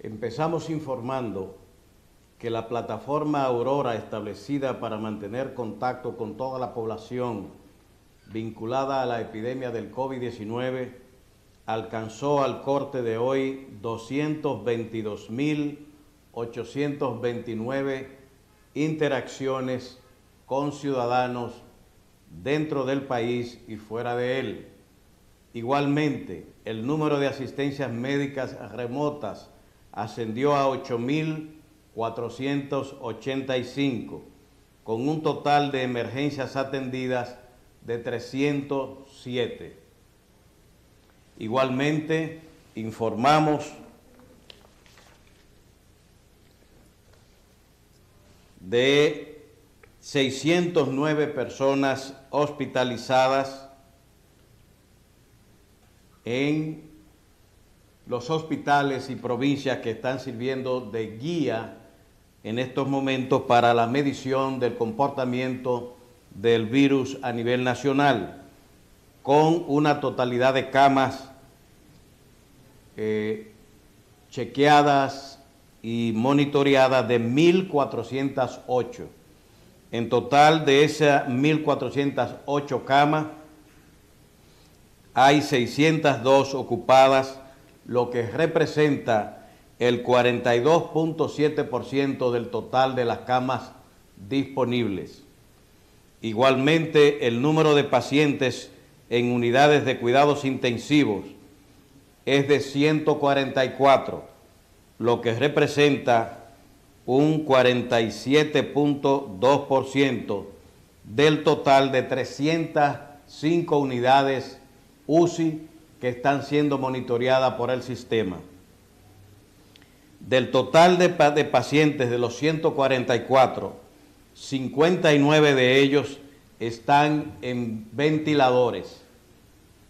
Empezamos informando que la plataforma Aurora establecida para mantener contacto con toda la población vinculada a la epidemia del COVID-19 alcanzó al corte de hoy 222.829 interacciones con ciudadanos dentro del país y fuera de él. Igualmente, el número de asistencias médicas remotas ascendió a 8.485, con un total de emergencias atendidas de 307. Igualmente, informamos de 609 personas hospitalizadas en los hospitales y provincias que están sirviendo de guía en estos momentos para la medición del comportamiento del virus a nivel nacional, con una totalidad de camas eh, chequeadas y monitoreadas de 1.408. En total de esas 1.408 camas, hay 602 ocupadas lo que representa el 42.7% del total de las camas disponibles. Igualmente, el número de pacientes en unidades de cuidados intensivos es de 144, lo que representa un 47.2% del total de 305 unidades UCI que están siendo monitoreadas por el sistema. Del total de, pacientes de los 144, 59 de ellos están en ventiladores,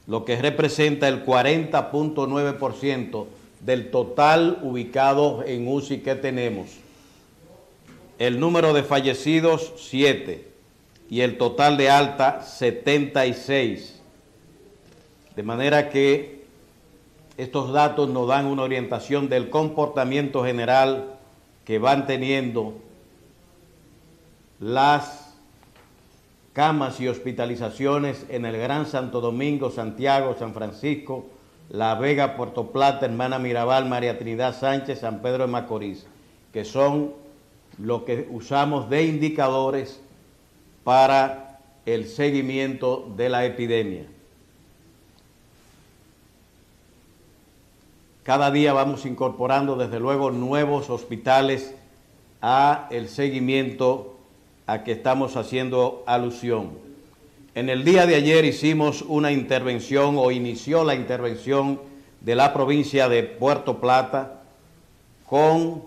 lo que representa el 40.9% del total ubicado en UCI que tenemos. El número de fallecidos, 7, y el total de alta, 76. De manera que estos datos nos dan una orientación del comportamiento general que van teniendo las camas y hospitalizaciones en el Gran Santo Domingo, Santiago, San Francisco, La Vega, Puerto Plata, Hermana Mirabal, María Trinidad Sánchez, San Pedro de Macorís, que son lo que usamos de indicadores para el seguimiento de la epidemia. Cada día vamos incorporando desde luego nuevos hospitales a el seguimiento a que estamos haciendo alusión. En el día de ayer hicimos una intervención o inició la intervención de la provincia de Puerto Plata con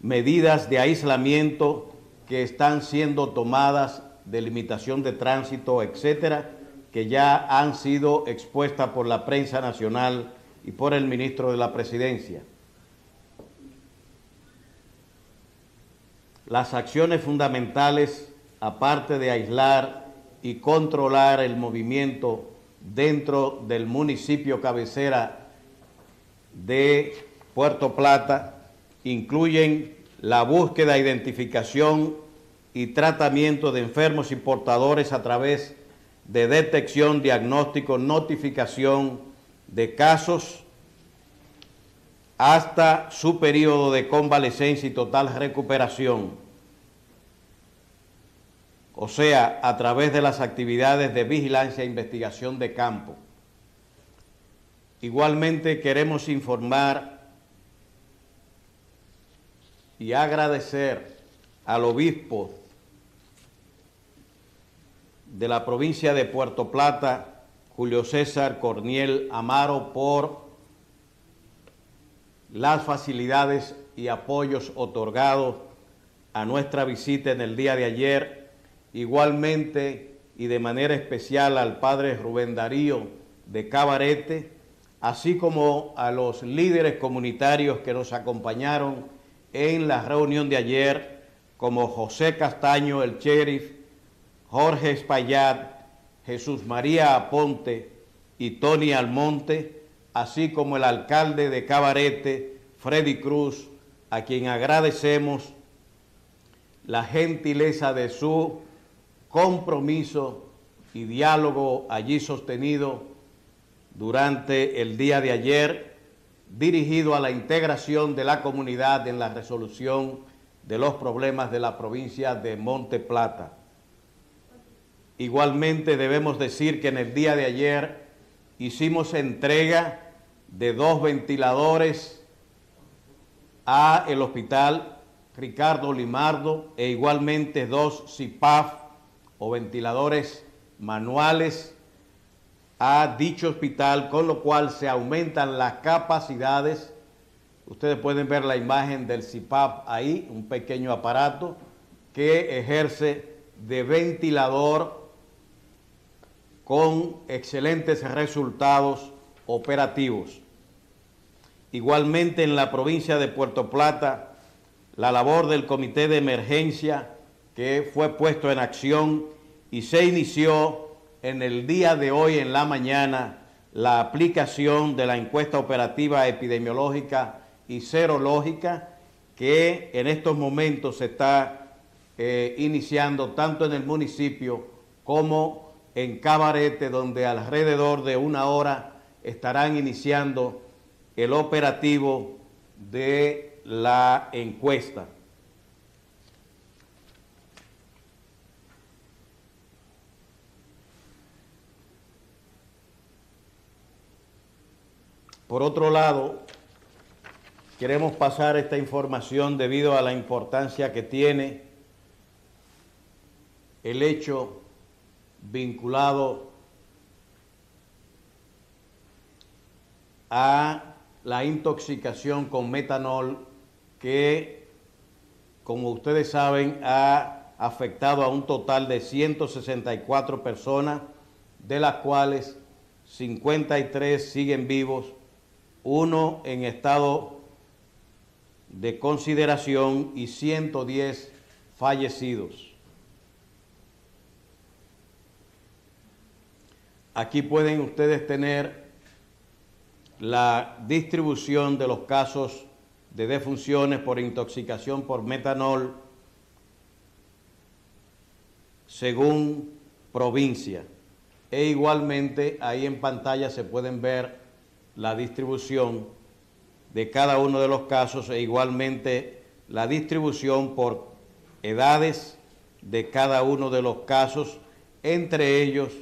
medidas de aislamiento que están siendo tomadas de limitación de tránsito, etcétera, que ya han sido expuestas por la prensa nacional y por el ministro de la Presidencia. Las acciones fundamentales, aparte de aislar y controlar el movimiento dentro del municipio cabecera de Puerto Plata, incluyen la búsqueda, identificación y tratamiento de enfermos y portadores a través de detección, diagnóstico, notificación, de casos hasta su periodo de convalecencia y total recuperación, o sea, a través de las actividades de vigilancia e investigación de campo. Igualmente queremos informar y agradecer al obispo de la provincia de Puerto Plata, Julio César Corniel Amaro por las facilidades y apoyos otorgados a nuestra visita en el día de ayer, igualmente y de manera especial al padre Rubén Darío de Cabarete, así como a los líderes comunitarios que nos acompañaron en la reunión de ayer, como José Castaño, el sheriff, Jorge Espaillat, Jesús María Aponte y Tony Almonte, así como el alcalde de Cabarete, Freddy Cruz, a quien agradecemos la gentileza de su compromiso y diálogo allí sostenido durante el día de ayer, dirigido a la integración de la comunidad en la resolución de los problemas de la provincia de Monte Plata. Igualmente debemos decir que en el día de ayer hicimos entrega de dos ventiladores a el hospital Ricardo Limardo e igualmente dos CIPAF o ventiladores manuales a dicho hospital, con lo cual se aumentan las capacidades. Ustedes pueden ver la imagen del CIPAP ahí, un pequeño aparato que ejerce de ventilador con excelentes resultados operativos. Igualmente en la provincia de Puerto Plata, la labor del comité de emergencia que fue puesto en acción y se inició en el día de hoy en la mañana la aplicación de la encuesta operativa epidemiológica y serológica que en estos momentos se está eh, iniciando tanto en el municipio como en Cabarete, donde alrededor de una hora estarán iniciando el operativo de la encuesta. Por otro lado, queremos pasar esta información debido a la importancia que tiene el hecho vinculado a la intoxicación con metanol que, como ustedes saben, ha afectado a un total de 164 personas, de las cuales 53 siguen vivos, uno en estado de consideración y 110 fallecidos. Aquí pueden ustedes tener la distribución de los casos de defunciones por intoxicación por metanol según provincia. E igualmente ahí en pantalla se pueden ver la distribución de cada uno de los casos e igualmente la distribución por edades de cada uno de los casos, entre ellos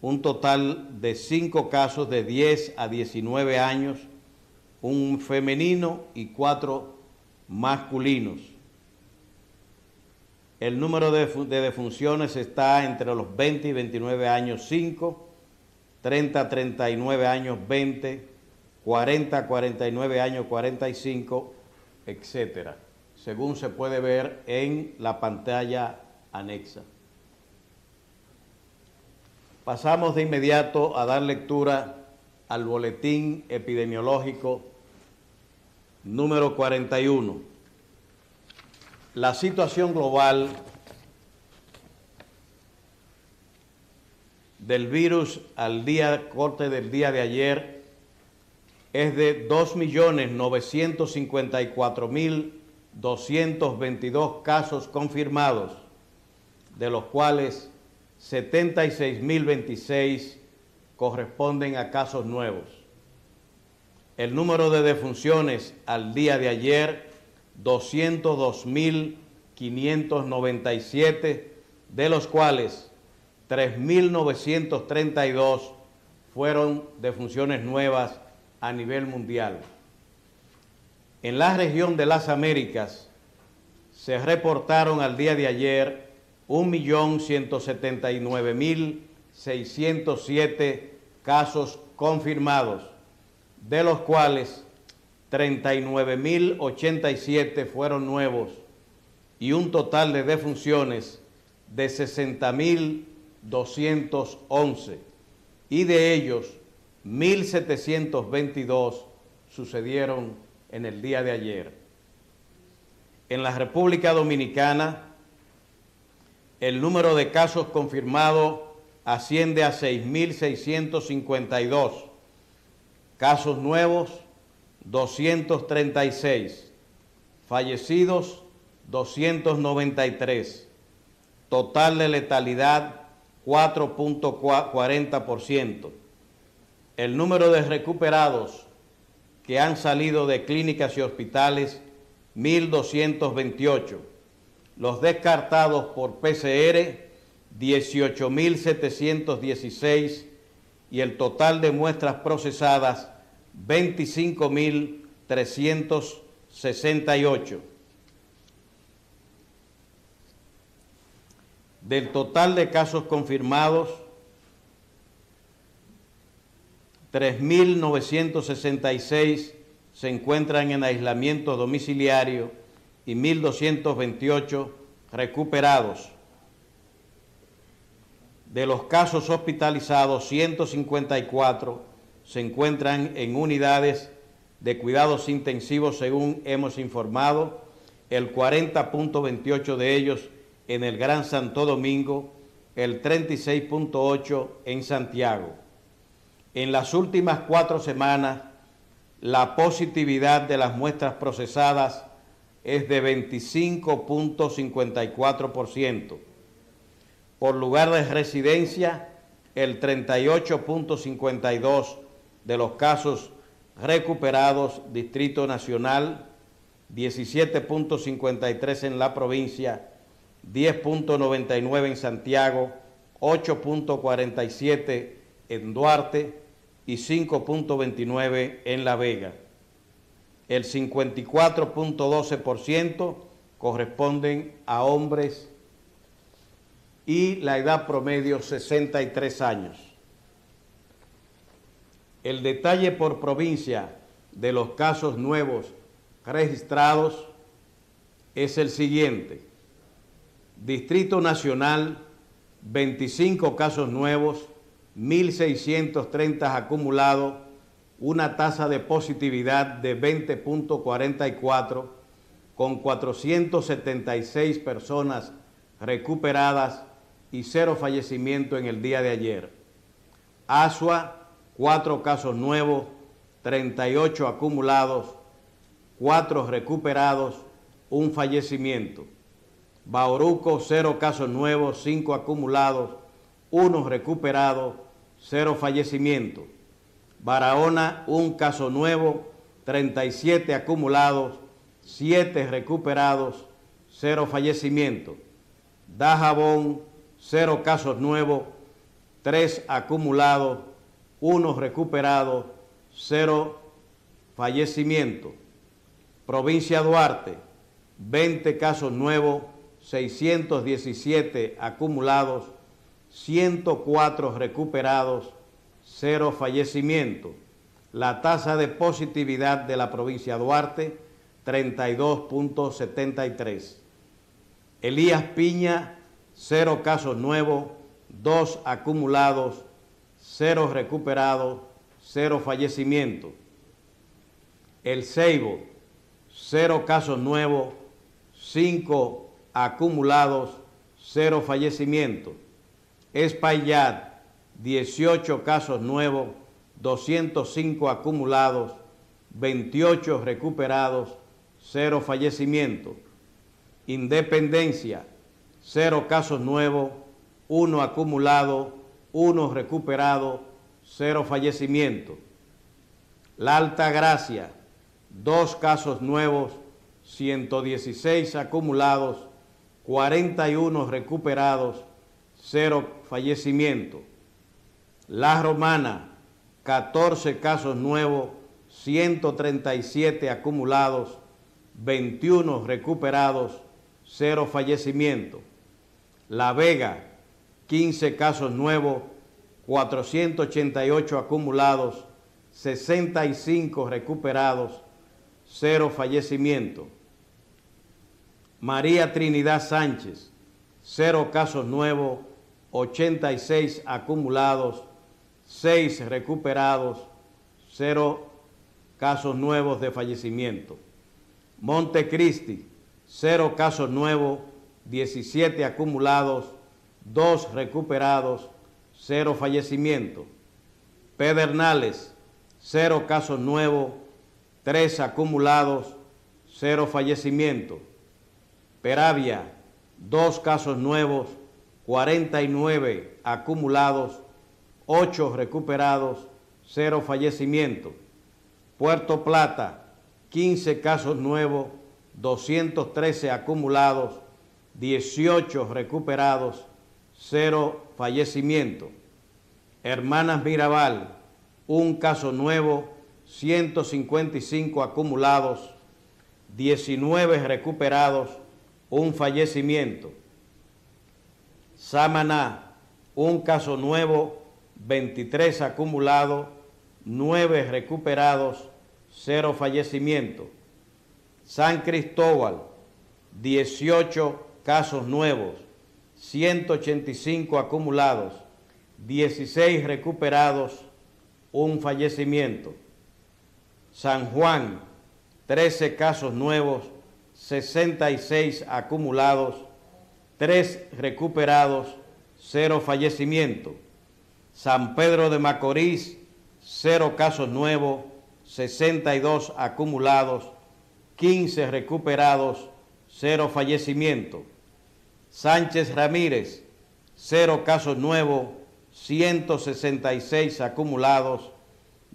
un total de cinco casos de 10 a 19 años, un femenino y cuatro masculinos. El número de, defunciones está entre los 20 y 29 años 5, 30 a 39 años 20, 40 a 49 años 45, etcétera, según se puede ver en la pantalla anexa. Pasamos de inmediato a dar lectura al boletín epidemiológico número 41. La situación global del virus al día corte del día de ayer es de 2.954.222 casos confirmados, de los cuales 76.026 corresponden a casos nuevos. El número de defunciones al día de ayer, 202.597, de los cuales 3.932 fueron defunciones nuevas a nivel mundial. En la región de las Américas se reportaron al día de ayer 1.179.607 casos confirmados, de los cuales 39.087 fueron nuevos y un total de defunciones de 60.211 y de ellos 1.722 sucedieron en el día de ayer. En la República Dominicana el número de casos confirmados asciende a 6.652, Casos nuevos, 236. Fallecidos, 293. Total de letalidad, 4.40%. El número de recuperados que han salido de clínicas y hospitales, 1.228. Los descartados por PCR, 18.716 y el total de muestras procesadas, 25.368. Del total de casos confirmados, 3.966 se encuentran en aislamiento domiciliario y 1.228 recuperados. De los casos hospitalizados, 154 se encuentran en unidades de cuidados intensivos, según hemos informado, el 40.28 de ellos en el Gran Santo Domingo, el 36.8 en Santiago. En las últimas cuatro semanas, la positividad de las muestras procesadas es de 25.54%. Por lugar de residencia, el 38.52% de los casos recuperados, Distrito Nacional, 17.53 en la provincia, 10.99 en Santiago, 8.47 en Duarte y 5.29 en La Vega. El 54.12% corresponden a hombres y la edad promedio 63 años. El detalle por provincia de los casos nuevos registrados es el siguiente. Distrito Nacional, 25 casos nuevos, 1.630 acumulados, una tasa de positividad de 20.44 con 476 personas recuperadas y cero fallecimiento en el día de ayer. Asua, cuatro casos nuevos, 38 acumulados, cuatro recuperados, un fallecimiento. Bauruco, cero casos nuevos, cinco acumulados, uno recuperado, cero fallecimientos. Barahona, un caso nuevo, 37 acumulados, 7 recuperados, cero fallecimientos. Dajabón, cero casos nuevos, 3 acumulados, 1 recuperado, cero fallecimientos. Provincia Duarte, 20 casos nuevos, 617 acumulados, 104 recuperados, cero fallecimientos. La tasa de positividad de la provincia de Duarte, 32.73. Elías Piña, cero casos nuevos, dos acumulados, cero recuperados, cero fallecimientos. El Ceibo, cero casos nuevos, cinco acumulados, cero fallecimientos. Espaillat, 18 casos nuevos, 205 acumulados, 28 recuperados, 0 fallecimientos. Independencia, 0 casos nuevos, 1 acumulado, 1 recuperado, 0 fallecimientos. La Alta Gracia, 2 casos nuevos, 116 acumulados, 41 recuperados, 0 fallecimientos. La Romana, 14 casos nuevos, 137 acumulados, 21 recuperados, 0 fallecimientos. La Vega, 15 casos nuevos, 488 acumulados, 65 recuperados, 0 fallecimientos. María Trinidad Sánchez, 0 casos nuevos, 86 acumulados, 6 recuperados, 0 casos nuevos de fallecimiento. Montecristi, 0 casos nuevos, 17 acumulados, 2 recuperados, 0 fallecimiento. Pedernales, cero casos nuevos, tres acumulados, cero fallecimientos. Peravia, dos casos nuevos, 49 acumulados, 8 recuperados, cero fallecimientos. Puerto Plata, 15 casos nuevos, 213 acumulados, 18 recuperados, cero fallecimientos. Hermanas Mirabal, un caso nuevo, 155 acumulados, 19 recuperados, un fallecimiento. Samaná, un caso nuevo, 23 acumulados, 9 recuperados, cero fallecimiento. San Cristóbal, 18 casos nuevos, 185 acumulados, 16 recuperados, un fallecimiento. San Juan, 13 casos nuevos, 66 acumulados, 3 recuperados, 0 fallecimiento. San Pedro de Macorís, 0 casos nuevos, 62 acumulados, 15 recuperados, 0 fallecimiento. Sánchez Ramírez, 0 casos nuevos, 166 acumulados,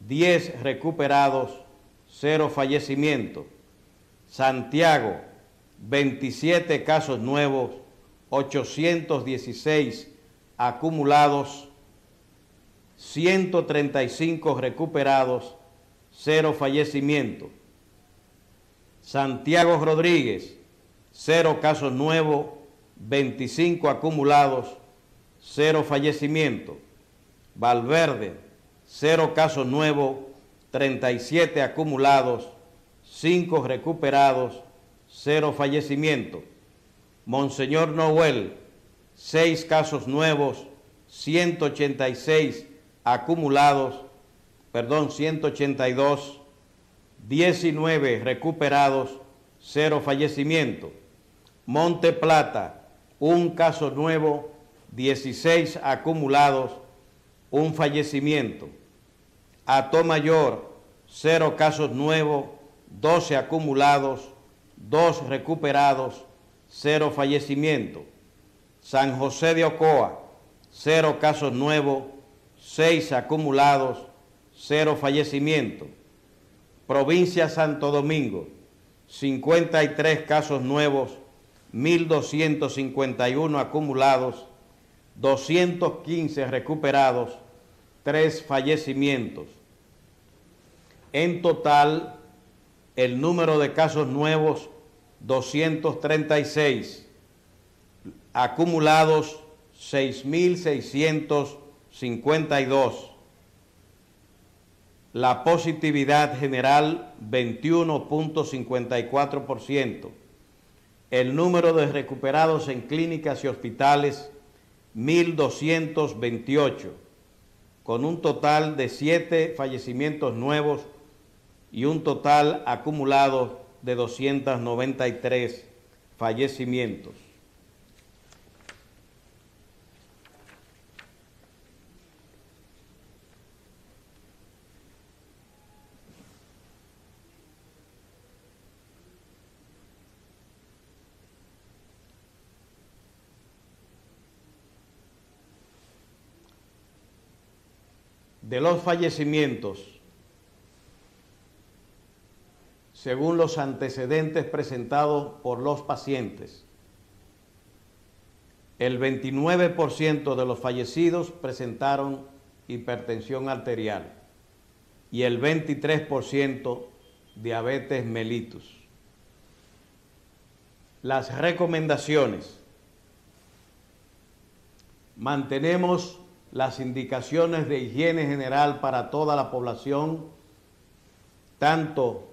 10 recuperados, 0 fallecimiento. Santiago, 27 casos nuevos, 816 acumulados, 135 recuperados, 0 fallecimiento. Santiago Rodríguez, 0 casos nuevos, 25 acumulados, 0 fallecimiento. Valverde, 0 casos nuevos, 37 acumulados, 5 recuperados, 0 fallecimiento. Monseñor Noel, 6 casos nuevos, 186 acumulados, perdón, 182, 19 recuperados, 0 fallecimiento. Monte Plata, un caso nuevo, 16 acumulados, un fallecimiento. Ato Mayor, 0 casos nuevos, 12 acumulados, 2 recuperados, 0 fallecimiento. San José de Ocoa, 0 casos nuevos, 6 acumulados, 0 fallecimiento. Provincia Santo Domingo, 53 casos nuevos, 1.251 acumulados, 215 recuperados, 3 fallecimientos. En total, el número de casos nuevos, 236, acumulados 6.652. La positividad general 21.54%. El número de recuperados en clínicas y hospitales 1.228, con un total de 7 fallecimientos nuevos y un total acumulado de 293 fallecimientos. De los fallecimientos, según los antecedentes presentados por los pacientes, el 29% de los fallecidos presentaron hipertensión arterial y el 23% diabetes mellitus. Las recomendaciones. Mantenemos las indicaciones de higiene general para toda la población, tanto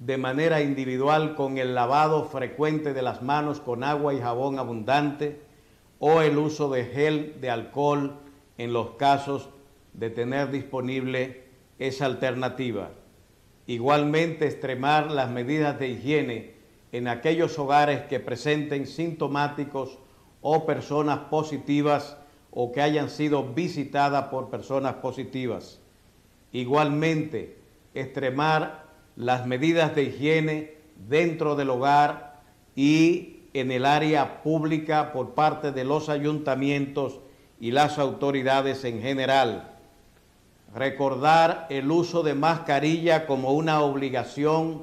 de manera individual con el lavado frecuente de las manos con agua y jabón abundante o el uso de gel de alcohol en los casos de tener disponible esa alternativa. Igualmente extremar las medidas de higiene en aquellos hogares que presenten sintomáticos o personas positivas o que hayan sido visitadas por personas positivas. Igualmente, extremar las medidas de higiene dentro del hogar y en el área pública por parte de los ayuntamientos y las autoridades en general. Recordar el uso de mascarilla como una obligación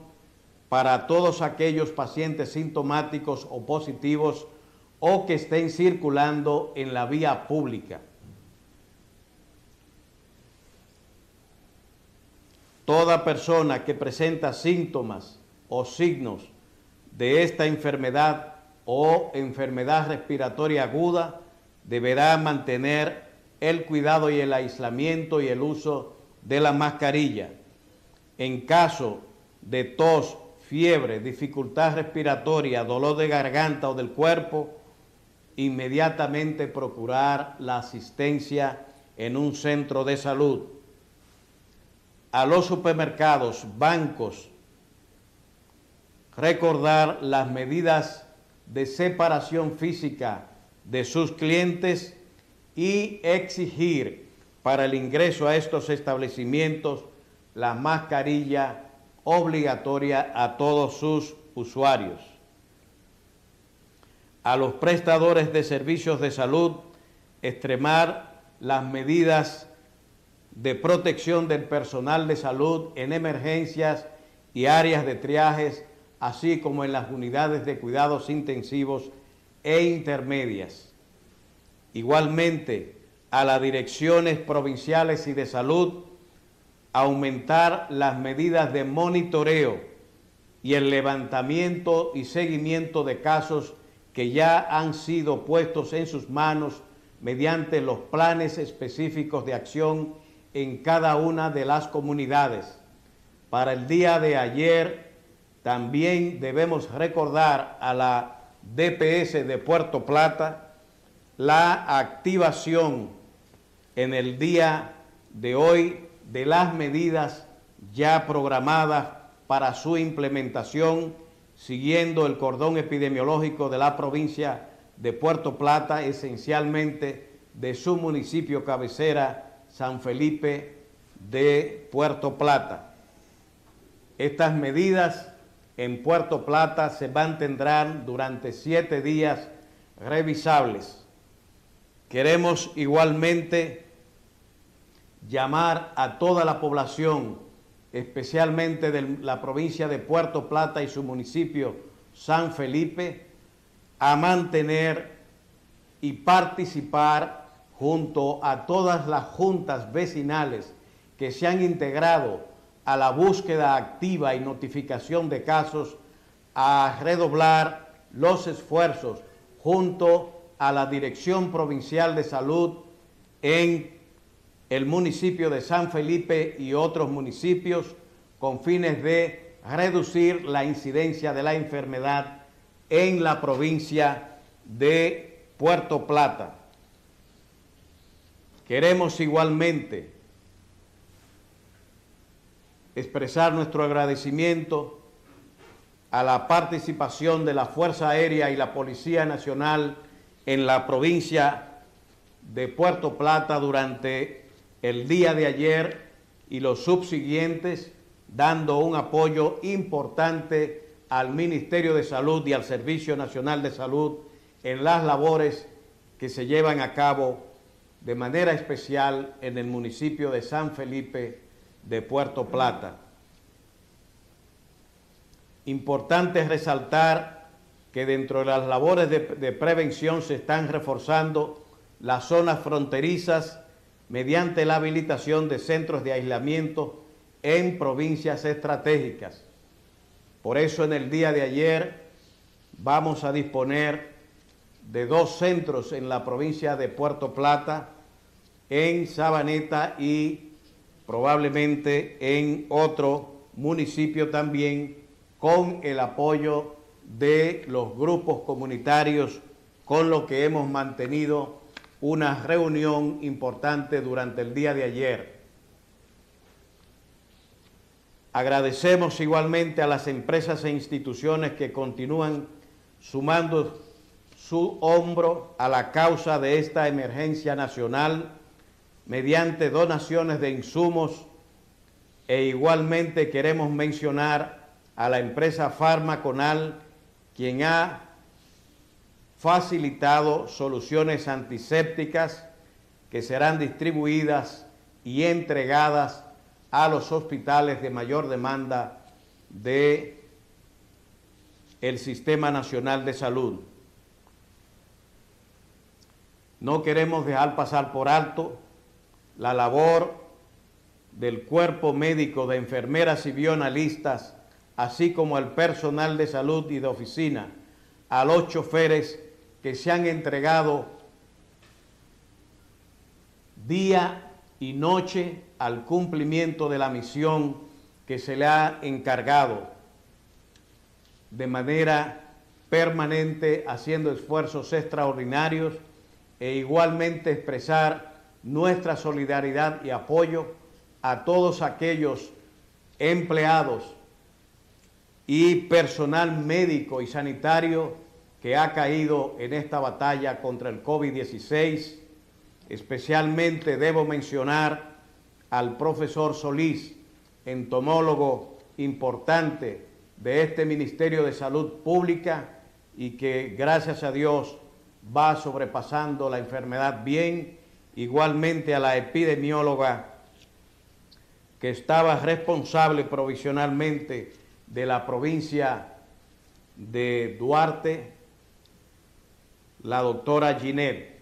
para todos aquellos pacientes sintomáticos o positivos o que estén circulando en la vía pública. Toda persona que presenta síntomas o signos de esta enfermedad o enfermedad respiratoria aguda deberá mantener el cuidado y el aislamiento y el uso de la mascarilla. En caso de tos, fiebre, dificultad respiratoria, dolor de garganta o del cuerpo, inmediatamente procurar la asistencia en un centro de salud a los supermercados, bancos, recordar las medidas de separación física de sus clientes y exigir para el ingreso a estos establecimientos la mascarilla obligatoria a todos sus usuarios. A los prestadores de servicios de salud, extremar las medidas de protección del personal de salud en emergencias y áreas de triajes, así como en las unidades de cuidados intensivos e intermedias. Igualmente, a las direcciones provinciales y de salud, aumentar las medidas de monitoreo y el levantamiento y seguimiento de casos que ya han sido puestos en sus manos mediante los planes específicos de acción en cada una de las comunidades. Para el día de ayer también debemos recordar a la DPS de Puerto Plata la activación en el día de hoy de las medidas ya programadas para su implementación, siguiendo el cordón epidemiológico de la provincia de Puerto Plata, esencialmente de su municipio cabecera, San Felipe de Puerto Plata. Estas medidas en Puerto Plata se mantendrán durante siete días revisables. Queremos igualmente llamar a toda la población, especialmente de la provincia de Puerto Plata y su municipio San Felipe, a mantener y participar junto a todas las juntas vecinales que se han integrado a la búsqueda activa y notificación de casos, a redoblar los esfuerzos junto a la Dirección Provincial de Salud en el municipio de San Felipe y otros municipios con fines de reducir la incidencia de la enfermedad en la provincia de Puerto Plata. Queremos igualmente expresar nuestro agradecimiento a la participación de la Fuerza Aérea y la Policía Nacional en la provincia de Puerto Plata durante el día de ayer y los subsiguientes, dando un apoyo importante al Ministerio de Salud y al Servicio Nacional de Salud en las labores que se llevan a cabo de manera especial en el municipio de San Felipe de Puerto Plata. Importante resaltar que dentro de las labores de, prevención se están reforzando las zonas fronterizas mediante la habilitación de centros de aislamiento en provincias estratégicas. Por eso en el día de ayer vamos a disponer de dos centros en la provincia de Puerto Plata, en Sabaneta y probablemente en otro municipio también, con el apoyo de los grupos comunitarios, con lo que hemos mantenido una reunión importante durante el día de ayer. Agradecemos igualmente a las empresas e instituciones que continúan sumando su hombro a la causa de esta emergencia nacional mediante donaciones de insumos, e igualmente queremos mencionar a la empresa Farmaconal, quien ha facilitado soluciones antisépticas que serán distribuidas y entregadas a los hospitales de mayor demanda de el Sistema Nacional de Salud. No queremos dejar pasar por alto la labor del cuerpo médico de enfermeras y bionalistas, así como el personal de salud y de oficina, a los choferes que se han entregado día y noche al cumplimiento de la misión que se le ha encargado de manera permanente, haciendo esfuerzos extraordinarios e igualmente expresar nuestra solidaridad y apoyo a todos aquellos empleados y personal médico y sanitario que ha caído en esta batalla contra el COVID-16 Especialmente debo mencionar al profesor Solís, entomólogo importante de este Ministerio de Salud Pública y que gracias a Dios va sobrepasando la enfermedad bien, igualmente a la epidemióloga que estaba responsable provisionalmente de la provincia de Duarte, la doctora Ginette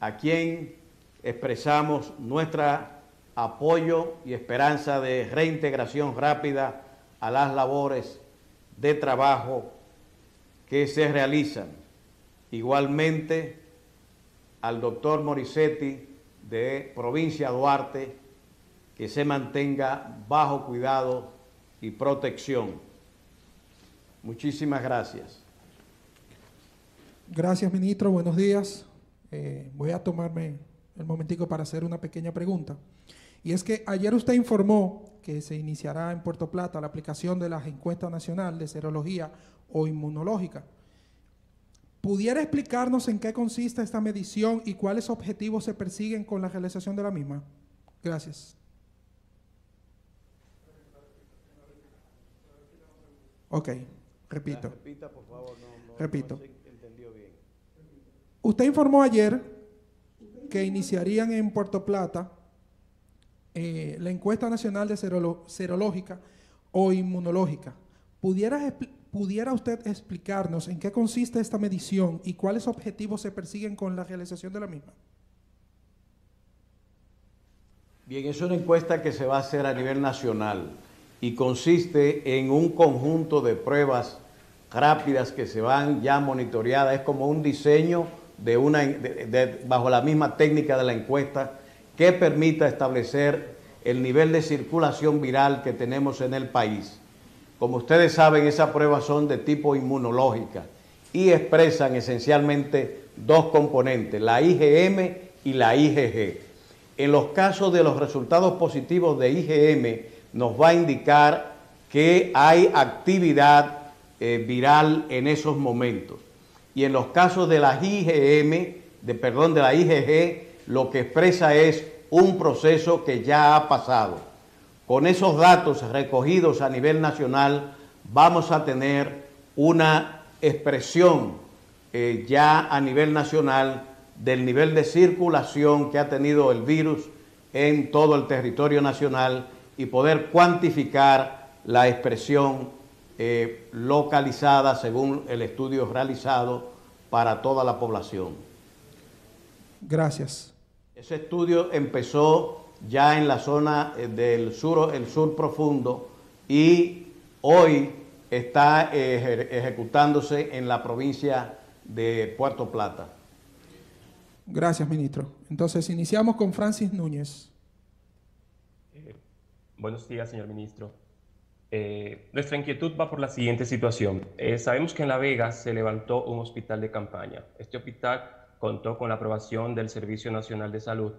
a quien expresamos nuestro apoyo y esperanza de reintegración rápida a las labores de trabajo que se realizan. Igualmente al doctor Morisetti de Provincia Duarte, que se mantenga bajo cuidado y protección. Muchísimas gracias. Gracias, ministro. Buenos días. Eh, voy a tomarme el momentico para hacer una pequeña pregunta. Y es que ayer usted informó que se iniciará en Puerto Plata la aplicación de las encuestas nacional de serología o inmunológica. ¿Pudiera explicarnos en qué consiste esta medición y cuáles objetivos se persiguen con la realización de la misma? Gracias. Ok, repito. repita, por favor. repito. Usted informó ayer que iniciarían en Puerto Plata eh, la encuesta nacional de serológica o inmunológica. ¿Pudiera, ¿Pudiera usted explicarnos en qué consiste esta medición y cuáles objetivos se persiguen con la realización de la misma? Bien, es una encuesta que se va a hacer a nivel nacional y consiste en un conjunto de pruebas rápidas que se van ya monitoreadas. Es como un diseño de una, bajo la misma técnica de la encuesta que permita establecer el nivel de circulación viral que tenemos en el país. Como ustedes saben, esas pruebas son de tipo inmunológica y expresan esencialmente dos componentes, la IgM y la IgG. En los casos de los resultados positivos de IgM, nos va a indicar que hay actividad eh, viral en esos momentos y en los casos de la IgM, de, perdón, de la IgG, lo que expresa es un proceso que ya ha pasado. Con esos datos recogidos a nivel nacional vamos a tener una expresión eh, ya a nivel nacional del nivel de circulación que ha tenido el virus en todo el territorio nacional y poder cuantificar la expresión eh, localizada según el estudio realizado para toda la población. Gracias. Ese estudio empezó ya en la zona eh, del sur, el sur profundo, y hoy está eh, ejecutándose en la provincia de Puerto Plata. Gracias, ministro. Entonces, iniciamos con Francis Núñez. buenos días, señor ministro. Eh, nuestra inquietud va por la siguiente situación. Eh, sabemos que en La Vega se levantó un hospital de campaña. Este hospital contó con la aprobación del Servicio Nacional de Salud,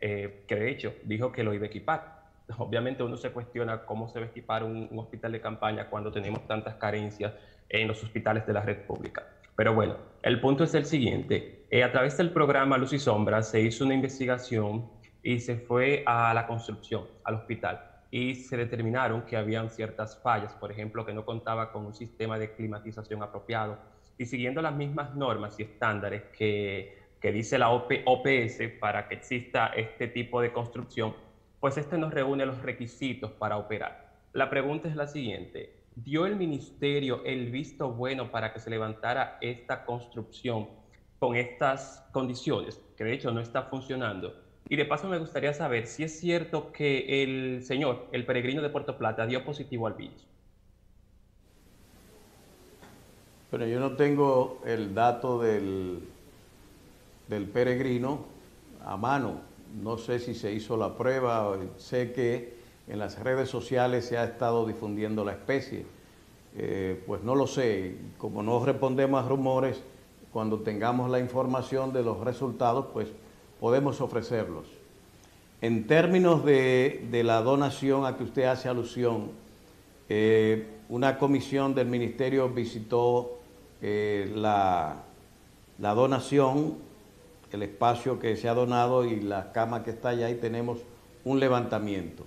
eh, que de hecho dijo que lo iba a equipar. Obviamente uno se cuestiona cómo se va a equipar un, un hospital de campaña cuando tenemos tantas carencias en los hospitales de la red pública. Pero bueno, el punto es el siguiente. a través del programa Luz y Sombra se hizo una investigación y se fue a la construcción, al hospital y se determinaron que habían ciertas fallas, por ejemplo, que no contaba con un sistema de climatización apropiado. Y siguiendo las mismas normas y estándares que, que dice la OPS para que exista este tipo de construcción, pues este nos reúne los requisitos para operar. La pregunta es la siguiente, ¿dio el ministerio el visto bueno para que se levantara esta construcción con estas condiciones, que de hecho no está funcionando? Y de paso me gustaría saber si es cierto que el señor, el peregrino de Puerto Plata, dio positivo al virus. Pero yo no tengo el dato del, del peregrino a mano. No sé si se hizo la prueba. Sé que en las redes sociales se ha estado difundiendo la especie. Eh, pues no lo sé. Como no respondemos a rumores, cuando tengamos la información de los resultados, pues podemos ofrecerlos. En términos de, la donación a que usted hace alusión, eh, una comisión del ministerio visitó eh, la, la, donación, el espacio que se ha donado y la cama que está allá y tenemos un levantamiento.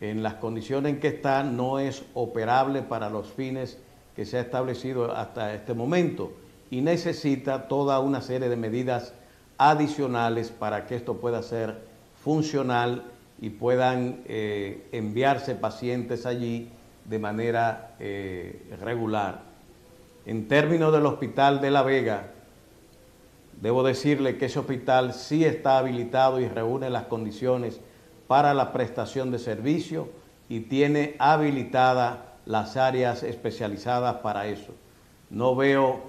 En las condiciones en que está no es operable para los fines que se ha establecido hasta este momento y necesita toda una serie de medidas adicionales para que esto pueda ser funcional y puedan eh, enviarse pacientes allí de manera eh, regular. En términos del Hospital de La Vega, debo decirle que ese hospital sí está habilitado y reúne las condiciones para la prestación de servicio y tiene habilitadas las áreas especializadas para eso. No veo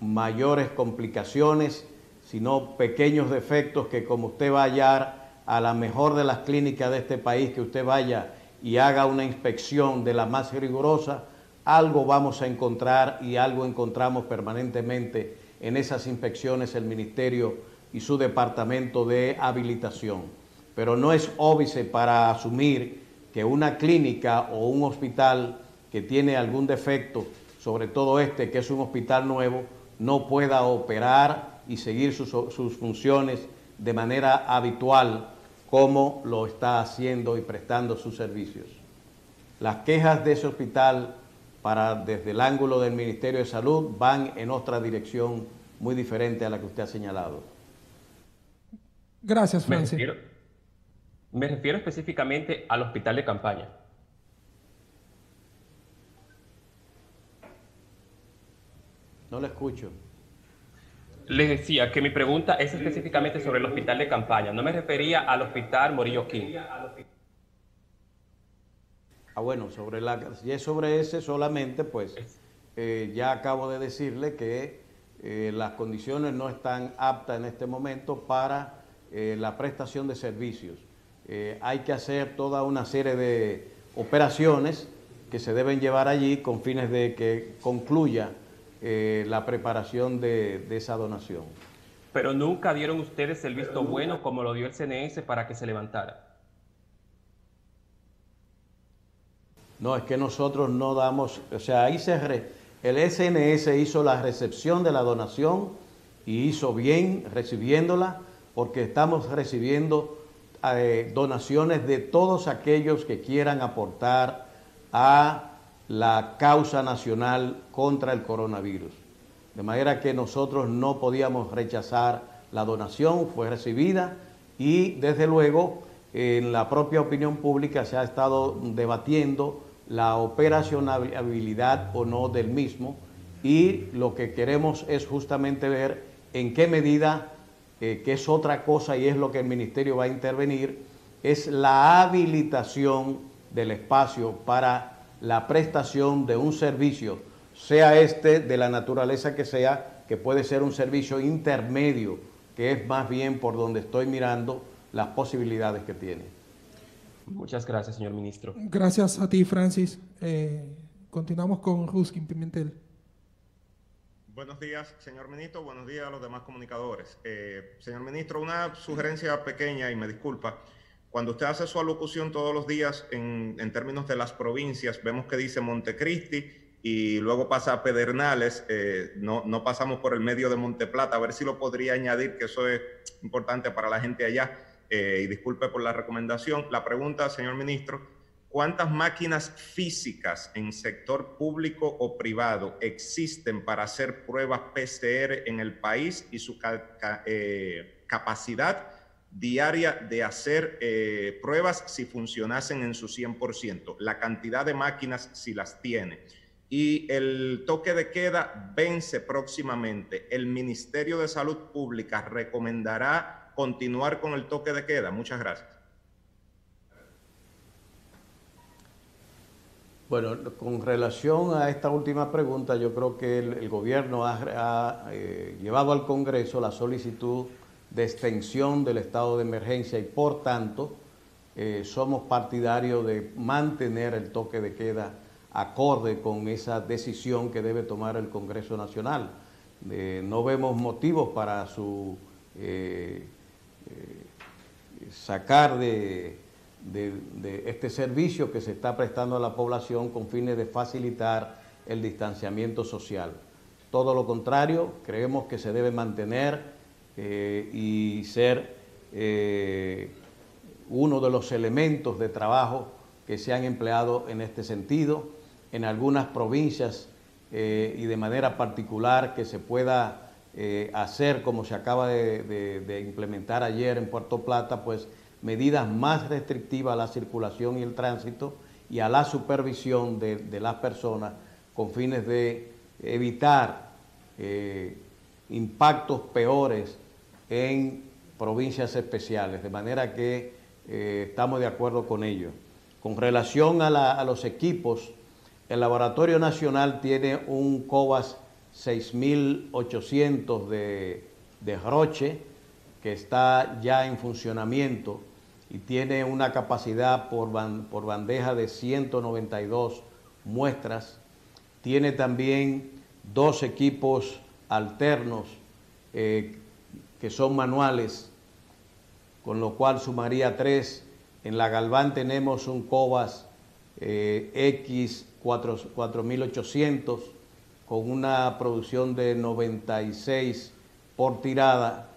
mayores complicaciones sino pequeños defectos que como usted va a hallar a la mejor de las clínicas de este país, que usted vaya y haga una inspección de la más rigurosa, algo vamos a encontrar y algo encontramos permanentemente en esas inspecciones el Ministerio y su Departamento de Habilitación. Pero no es óbice para asumir que una clínica o un hospital que tiene algún defecto, sobre todo este que es un hospital nuevo, no pueda operar y seguir sus, funciones de manera habitual como lo está haciendo y prestando sus servicios. Las quejas de ese hospital para, desde el ángulo del Ministerio de Salud van en otra dirección muy diferente a la que usted ha señalado. Gracias, Francis. me refiero específicamente al hospital de campaña. No lo escucho. Les decía que mi pregunta es específicamente sobre el hospital de campaña. No me refería al hospital Morillo King. Ah, bueno, sobre la, si es sobre ese solamente, pues eh, ya acabo de decirle que eh, las condiciones no están aptas en este momento para eh, la prestación de servicios. hay que hacer toda una serie de operaciones que se deben llevar allí con fines de que concluya eh, la preparación de, esa donación. Pero nunca dieron ustedes el visto bueno como lo dio el CNS para que se levantara. No, es que nosotros no damos, o sea, ahí se el SNS hizo la recepción de la donación y hizo bien recibiéndola porque estamos recibiendo eh, donaciones de todos aquellos que quieran aportar a la causa nacional contra el coronavirus. De manera que nosotros no podíamos rechazar la donación, fue recibida y desde luego en la propia opinión pública se ha estado debatiendo la operacionalidad o no del mismo y lo que queremos es justamente ver en qué medida, eh, que es otra cosa y es lo que el Ministerio va a intervenir, es la habilitación del espacio para la prestación de un servicio, sea este de la naturaleza que sea, que puede ser un servicio intermedio, que es más bien por donde estoy mirando las posibilidades que tiene. Muchas gracias, señor ministro. Gracias a ti, Francis. Eh, continuamos con Ruskin Pimentel. Buenos días, señor ministro. Buenos días a los demás comunicadores. Eh, señor ministro, una sugerencia pequeña y me disculpa. Cuando usted hace su alocución todos los días en, términos de las provincias, vemos que dice Montecristi y luego pasa a Pedernales, eh, no, no, pasamos por el medio de Monteplata, a ver si lo podría añadir, que eso es importante para la gente allá. Eh, y disculpe por la recomendación. La pregunta, señor ministro, ¿cuántas máquinas físicas en sector público o privado existen para hacer pruebas PCR en el país y su eh, capacidad diaria de hacer eh, pruebas si funcionasen en su 100%? La cantidad de máquinas si las tiene y el toque de queda vence próximamente. El Ministerio de Salud Pública recomendará continuar con el toque de queda. Muchas gracias. Bueno, con relación a esta última pregunta, yo creo que el, gobierno ha, eh, llevado al Congreso la solicitud de extensión del estado de emergencia y por tanto eh, somos partidarios de mantener el toque de queda acorde con esa decisión que debe tomar el Congreso Nacional. no vemos motivos para su eh, eh, sacar de, este servicio que se está prestando a la población con fines de facilitar el distanciamiento social. Todo lo contrario, creemos que se debe mantener eh, y ser uno de los elementos de trabajo que se han empleado en este sentido. En algunas provincias eh, y de manera particular que se pueda eh, hacer, como se acaba de, implementar ayer en Puerto Plata, pues medidas más restrictivas a la circulación y el tránsito y a la supervisión de, las personas con fines de evitar eh, impactos peores en provincias especiales, de manera que estamos de acuerdo con ello. Con relación a los equipos, el Laboratorio Nacional tiene un COVAS 6800 de, de Roche que está ya en funcionamiento y tiene una capacidad por bandeja de 192 muestras. Tiene también dos equipos alternos eh, que son manuales, con lo cual sumaría tres. En la Galván tenemos un COVAS eh, X 4.800 con una producción de 96 por tirada.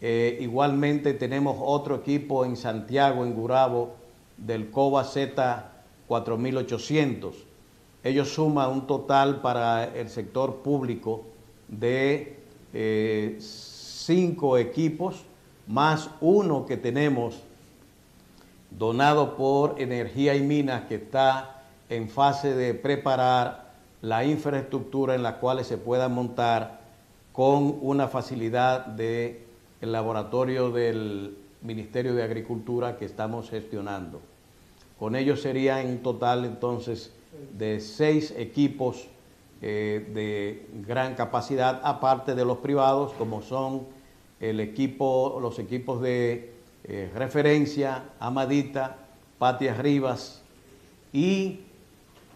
Eh, igualmente tenemos otro equipo en Santiago, en Gurabo, del COBA Z 4800. Ellos suman un total para el sector público de eh, cinco equipos, más uno que tenemos donado por Energía y Minas, que está en fase de preparar la infraestructura en la cual se pueda montar con una facilidad del el laboratorio del Ministerio de Agricultura que estamos gestionando. Con ello sería en total entonces de seis equipos eh, de gran capacidad, aparte de los privados, como son el equipo, los equipos de eh, referencia, Amadita, Patias Rivas y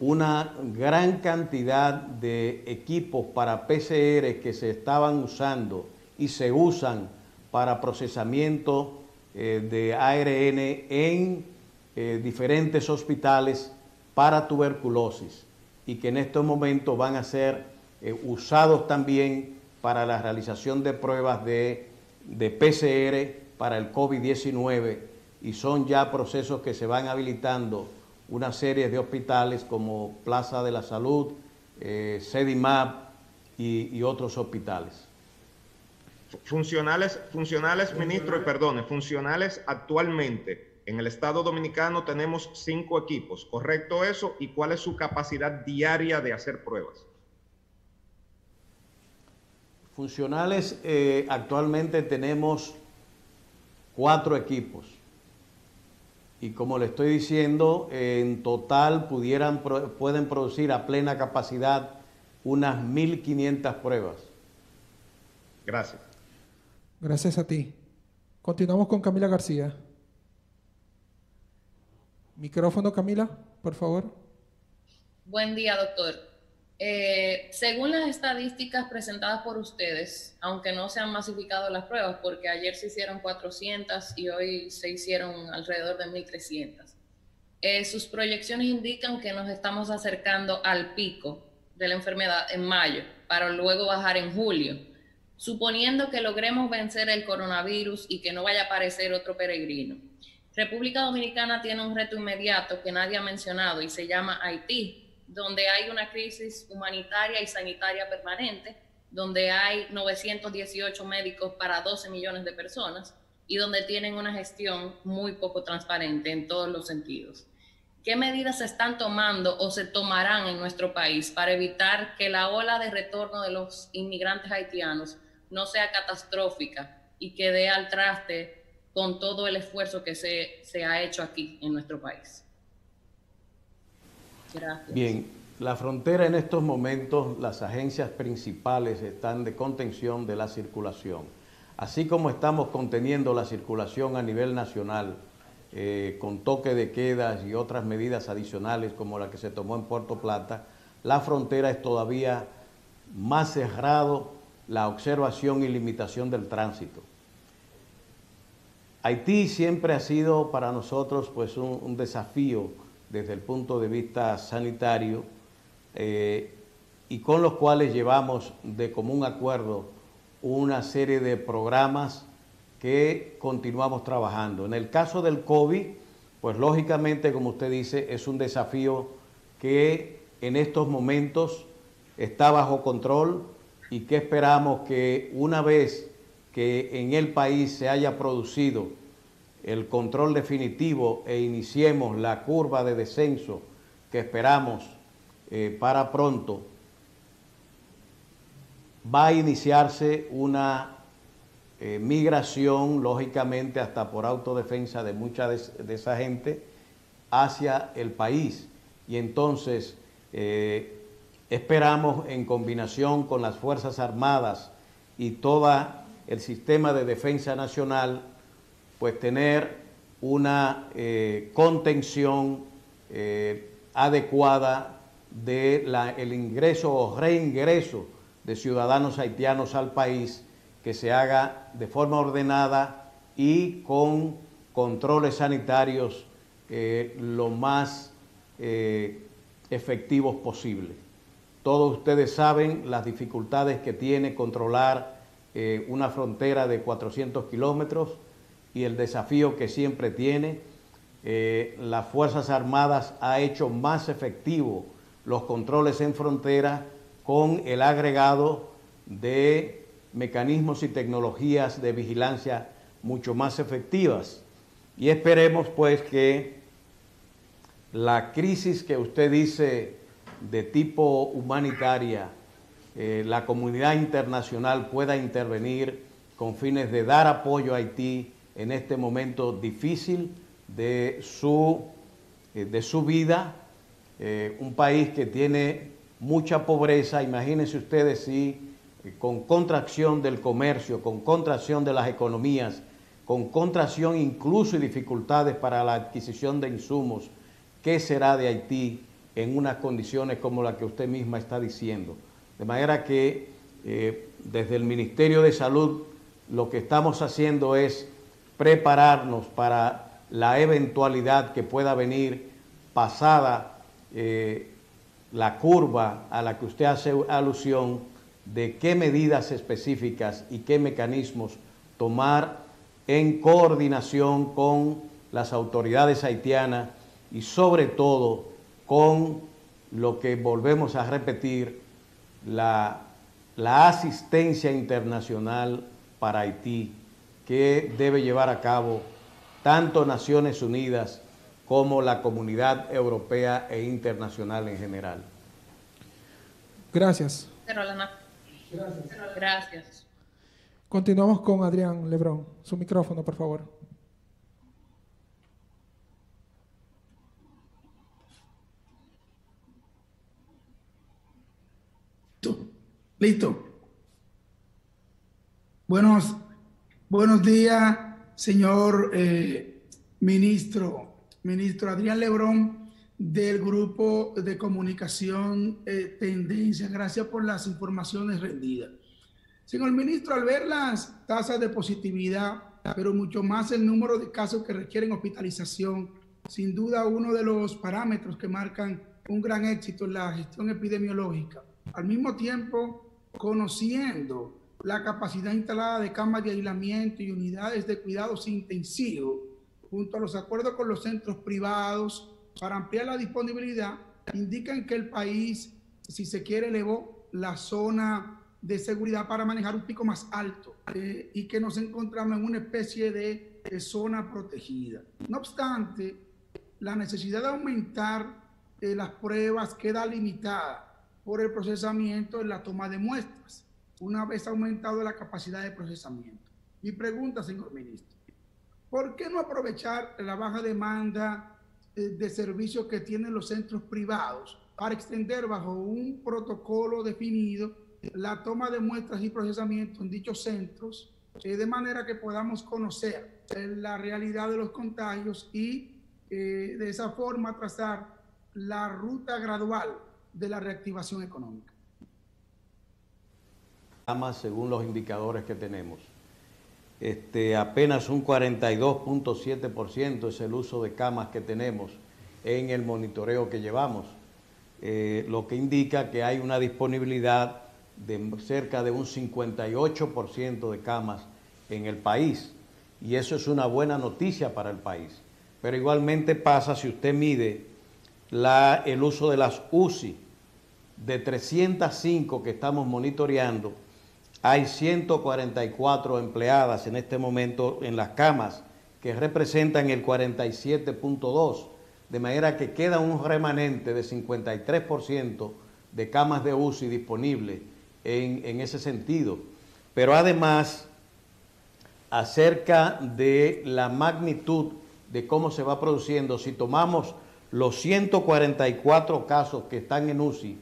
una gran cantidad de equipos para PCR que se estaban usando y se usan para procesamiento eh, de ARN en diferentes hospitales para tuberculosis y que en estos momentos van a ser eh, usados también para la realización de pruebas de, PCR para el COVID-19 y son ya procesos que se van habilitando una serie de hospitales como Plaza de la Salud, eh, y, otros hospitales. Funcionales, funcionales, ministro, y perdone, funcionales actualmente en el Estado Dominicano tenemos cinco equipos, ¿correcto eso? ¿Y cuál es su capacidad diaria de hacer pruebas? Funcionales, eh, actualmente tenemos cuatro equipos y como le estoy diciendo, en total pudieran, pueden producir a plena capacidad unas 1.500 pruebas. Gracias. Gracias a ti. Continuamos con Camila García. Micrófono, Camila, por favor. Buen día, doctor. Eh, según las estadísticas presentadas por ustedes, aunque no se han masificado las pruebas, porque ayer se hicieron 400 y hoy se hicieron alrededor de 1.300, eh, sus proyecciones indican que nos estamos acercando al pico de la enfermedad en mayo, para luego bajar en julio. Suponiendo que logremos vencer el coronavirus y que no vaya a aparecer otro peregrino, República Dominicana tiene un reto inmediato que nadie ha mencionado y se llama Haití, donde hay una crisis humanitaria y sanitaria permanente, donde hay 918 médicos para 12 millones de personas y donde tienen una gestión muy poco transparente en todos los sentidos. ¿Qué medidas se están tomando o se tomarán en nuestro país para evitar que la ola de retorno de los inmigrantes haitianos no sea catastrófica y que dé al traste con todo el esfuerzo que se, ha hecho aquí en nuestro país. Gracias. Bien, la frontera en estos momentos, las agencias principales están de contención de la circulación. Así como estamos conteniendo la circulación a nivel nacional, eh, con toque de quedas y otras medidas adicionales como la que se tomó en Puerto Plata, la frontera es todavía más cerrado la observación y limitación del tránsito. Haití siempre ha sido para nosotros pues un, desafío desde el punto de vista sanitario eh, y con los cuales llevamos de común acuerdo una serie de programas que continuamos trabajando. En el caso del COVID, pues lógicamente, como usted dice, es un desafío que en estos momentos está bajo control y que esperamos que una vez que en el país se haya producido el control definitivo e iniciemos la curva de descenso que esperamos eh, para pronto, va a iniciarse una eh, migración, lógicamente, hasta por autodefensa de mucha de, esa gente hacia el país. Y entonces eh, esperamos en combinación con las Fuerzas Armadas y todo el sistema de defensa nacional, pues tener una eh, contención eh, adecuada del el ingreso o reingreso de ciudadanos haitianos al país que se haga de forma ordenada y con controles sanitarios eh, lo más efectivos posible. Todos ustedes saben las dificultades que tiene controlar eh, una frontera de 400 kilómetros y el desafío que siempre tiene. Eh, las Fuerzas Armadas ha hecho más efectivo los controles en frontera con el agregado de mecanismos y tecnologías de vigilancia mucho más efectivas. Y esperemos pues que la crisis que usted dice de tipo humanitaria, eh, la comunidad internacional pueda intervenir con fines de dar apoyo a Haití en este momento difícil de su, eh, de su vida, eh, un país que tiene mucha pobreza, imagínense ustedes si con contracción del comercio, con contracción de las economías, con contracción incluso y dificultades para la adquisición de insumos, ¿qué será de Haití en unas condiciones como la que usted misma está diciendo. De manera que eh, desde el Ministerio de Salud lo que estamos haciendo es prepararnos para la eventualidad que pueda venir pasada eh, la curva a la que usted hace alusión de qué medidas específicas y qué mecanismos tomar en coordinación con las autoridades haitianas y sobre todo con lo que volvemos a repetir, la, asistencia internacional para Haití que debe llevar a cabo tanto Naciones Unidas como la comunidad europea e internacional en general. Gracias. Gracias. Gracias. Continuamos con Adrián Lebrón. Su micrófono, por favor. Listo. Buenos, buenos días, señor eh, ministro, ministro Adrián Lebrón del Grupo de Comunicación eh, Tendencia. Gracias por las informaciones rendidas. Señor ministro, al ver las tasas de positividad, pero mucho más el número de casos que requieren hospitalización, sin duda uno de los parámetros que marcan un gran éxito en la gestión epidemiológica. Al mismo tiempo, conociendo la capacidad instalada de camas de aislamiento y unidades de cuidados intensivos, junto a los acuerdos con los centros privados para ampliar la disponibilidad, indican que el país, si se quiere, elevó la zona de seguridad para manejar un pico más alto eh, y que nos encontramos en una especie de, zona protegida. No obstante, la necesidad de aumentar eh, las pruebas queda limitada por el procesamiento en la toma de muestras, una vez aumentado la capacidad de procesamiento. Mi pregunta, señor ministro, ¿por qué no aprovechar la baja demanda eh, de servicios que tienen los centros privados para extender bajo un protocolo definido la toma de muestras y procesamiento en dichos centros, eh, de manera que podamos conocer eh, la realidad de los contagios y de esa forma trazar la ruta gradual de la reactivación económica. Según los indicadores que tenemos este, apenas un 42.7% es el uso de camas que tenemos en el monitoreo que llevamos, eh, lo que indica que hay una disponibilidad de cerca de un 58% de camas en el país y eso es una buena noticia para el país. Pero igualmente pasa si usted mide el uso de las UCI, de 305 que estamos monitoreando, hay 144 empleadas en este momento en las camas que representan el 47.2, de manera que queda un remanente de 53% de camas de UCI disponibles en, en ese sentido. Pero además, acerca de la magnitud de cómo se va produciendo, si tomamos los 144 casos que están en UCI,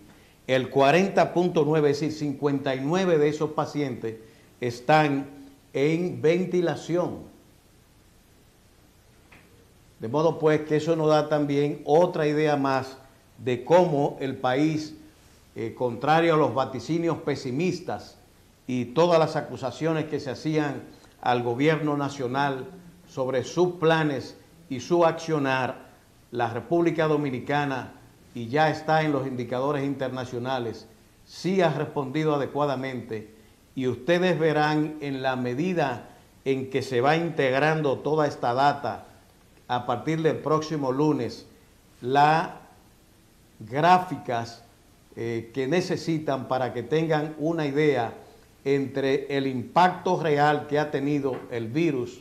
el 40.9, es decir, 59 de esos pacientes están en ventilación. De modo pues que eso nos da también otra idea más de cómo el país, eh, contrario a los vaticinios pesimistas y todas las acusaciones que se hacían al gobierno nacional sobre sus planes y su accionar, la República Dominicana y ya está en los indicadores internacionales, sí ha respondido adecuadamente y ustedes verán en la medida en que se va integrando toda esta data a partir del próximo lunes, las gráficas eh, que necesitan para que tengan una idea entre el impacto real que ha tenido el virus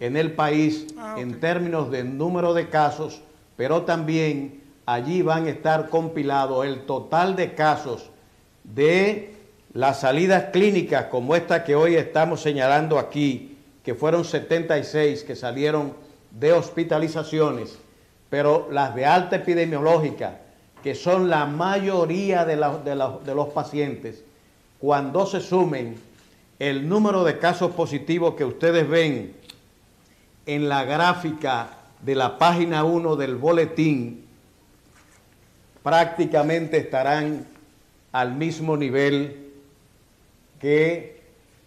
en el país ah, en términos de número de casos, pero también allí van a estar compilados el total de casos de las salidas clínicas como esta que hoy estamos señalando aquí, que fueron 76 que salieron de hospitalizaciones, pero las de alta epidemiológica, que son la mayoría de, de los pacientes, cuando se sumen el número de casos positivos que ustedes ven en la gráfica de la página 1 del boletín, prácticamente estarán al mismo nivel que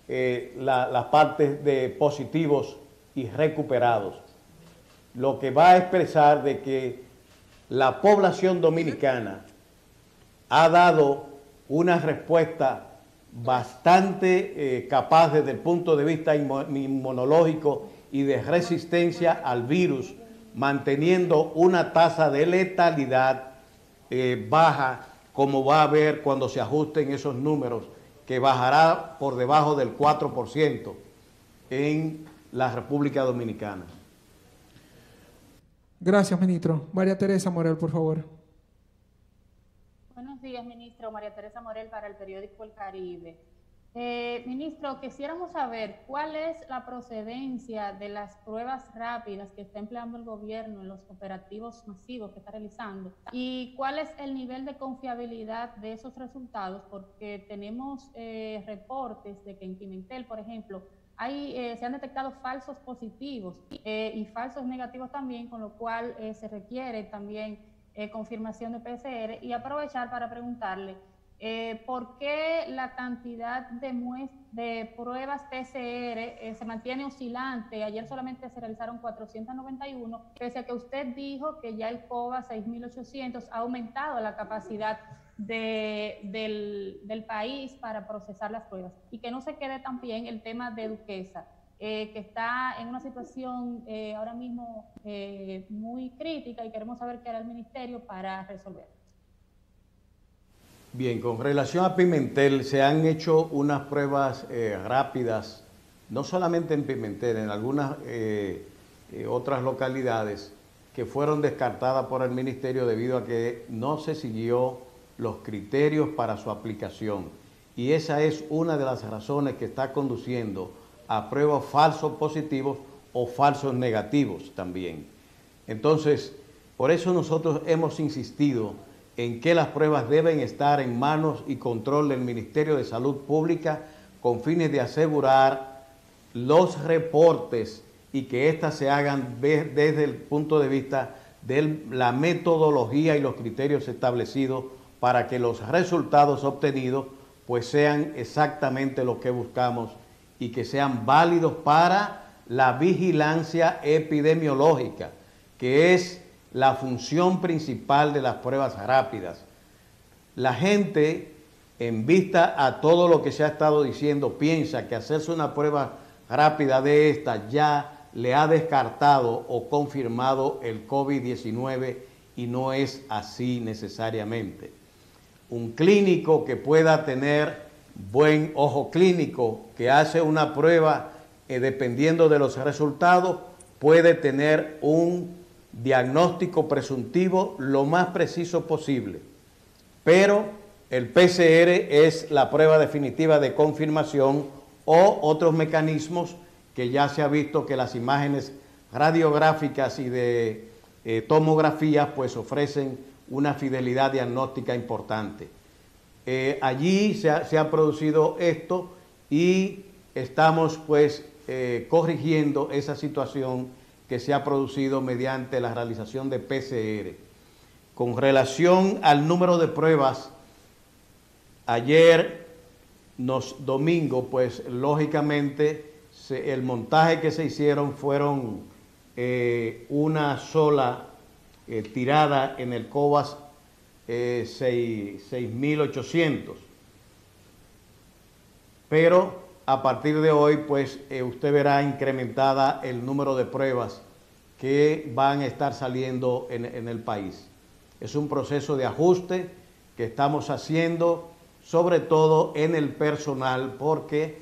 eh, las partes de positivos y recuperados, lo que va a expresar de que la población dominicana ha dado una respuesta bastante eh, capaz desde el punto de vista inmunológico y de resistencia al virus, manteniendo una tasa de letalidad eh, baja, como va a haber cuando se ajusten esos números, que bajará por debajo del 4% en la República Dominicana. Gracias, ministro. María Teresa Morel, por favor. Buenos días, ministro. María Teresa Morel para el periódico El Caribe. Eh, ministro, quisiéramos saber cuál es la procedencia de las pruebas rápidas que está empleando el gobierno en los operativos masivos que está realizando y cuál es el nivel de confiabilidad de esos resultados, porque tenemos eh, reportes de que en Pimentel, por ejemplo, hay, eh, se han detectado falsos positivos y falsos negativos también, con lo cual se requiere también confirmación de PCR y aprovechar para preguntarle eh, ¿Por qué la cantidad de, pruebas PCR eh, se mantiene oscilante? Ayer solamente se realizaron 491, pese a que usted dijo que ya el COVA 6800 ha aumentado la capacidad del, país para procesar las pruebas. Y que no se quede también el tema de Duquesa. que está en una situación ahora mismo muy crítica y queremos saber qué hará el ministerio para resolver. Bien, con relación a Pimentel, se han hecho unas pruebas rápidas, no solamente en Pimentel, en algunas otras localidades, que fueron descartadas por el ministerio debido a que no se siguió los criterios para su aplicación. Y esa es una de las razones que está conduciendo a pruebas falsos positivos o falsos negativos también. Entonces, por eso nosotros hemos insistido en que las pruebas deben estar en manos y control del Ministerio de Salud Pública con fines de asegurar los reportes y que éstas se hagan desde el punto de vista de la metodología y los criterios establecidos para que los resultados obtenidos pues sean exactamente lo que buscamos y que sean válidos para la vigilancia epidemiológica, que es la función principal de las pruebas rápidas. La gente, en vista a todo lo que se ha estado diciendo, piensa que hacerse una prueba rápida de esta ya le ha descartado o confirmado el COVID-19 y no es así necesariamente. Un clínico que pueda tener buen ojo clínico, que hace una prueba eh, dependiendo de los resultados, puede tener un diagnóstico presuntivo lo más preciso posible. Pero el PCR es la prueba definitiva de confirmación o otros mecanismos que ya se ha visto que las imágenes radiográficas y de eh, tomografía pues ofrecen una fidelidad diagnóstica importante. Eh, allí se ha, producido esto y estamos pues eh, corrigiendo esa situación que se ha producido mediante la realización de PCR. Con relación al número de pruebas, ayer, nos, domingo, pues lógicamente el montaje que se hicieron fueron eh, una sola eh, tirada en el 6800. Eh, Pero a partir de hoy, pues usted verá incrementada el número de pruebas que van a estar saliendo en el país. Es un proceso de ajuste que estamos haciendo, sobre todo en el personal, porque